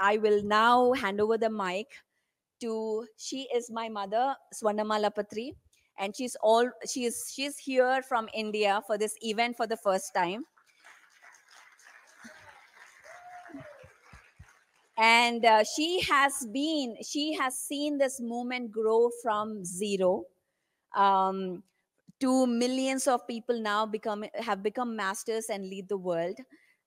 I will now hand over the mic to she is my mother, Swarnamala Patri, and she's all she is she's here from India for this event for the first time. and uh, she has been she has seen this movement grow from zero um, to millions of people now become have become masters and lead the world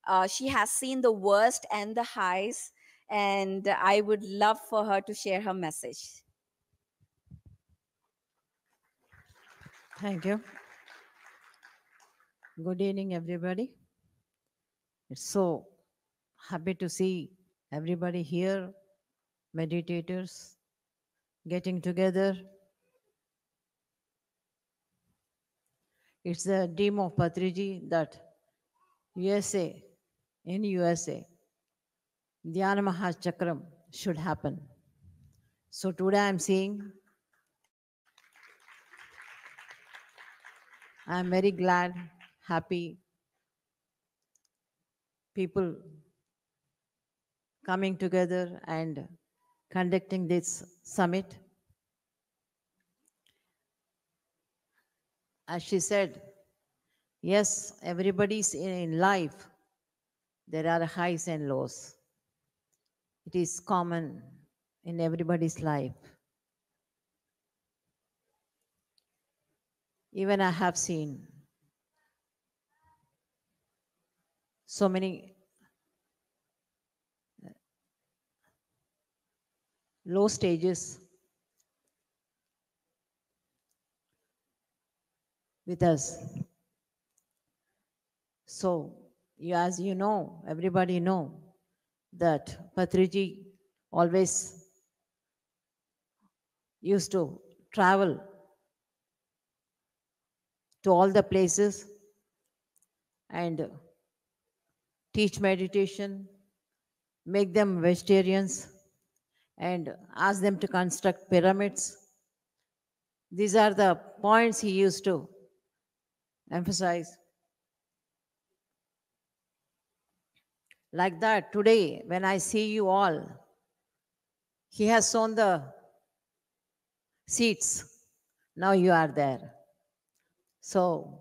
uh, she has seen the worst and the highs and i would love for her to share her message Thank you. Good evening, everybody. It's so happy to see everybody here, meditators, getting together. It's the dream of Patriji that USA, in USA, Dhyana Mahachakram should happen. So today I'm seeing I'm very glad, happy people coming together and conducting this summit. As she said, yes, everybody's in, in life, there are highs and lows. It is common in everybody's life. Even I have seen so many uh, low stages with us. So, as you know, everybody know that Patriji always used to travel to all the places and teach meditation, make them vegetarians, and ask them to construct pyramids. These are the points he used to emphasize. Like that, today, when I see you all, he has sown the seeds. Now you are there. So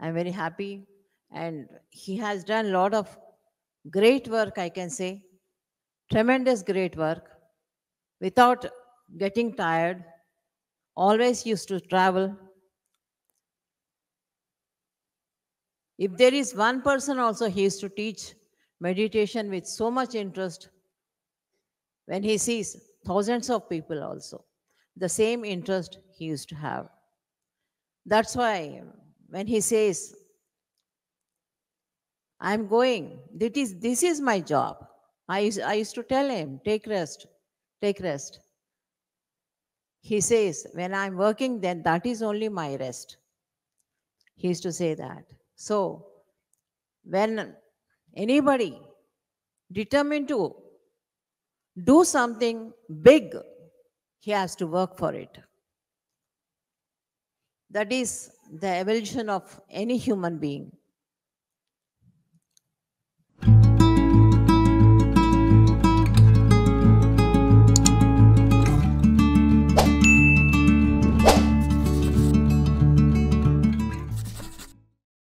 I'm very happy. And he has done a lot of great work, I can say. Tremendous great work without getting tired. Always used to travel. If there is one person also, he used to teach meditation with so much interest. When he sees thousands of people also, the same interest he used to have. That's why when he says, I'm going, that is, this is my job. I used, I used to tell him, take rest, take rest. He says, when I'm working, then that is only my rest. He used to say that. So, when anybody determined to do something big, he has to work for it. That is the evolution of any human being.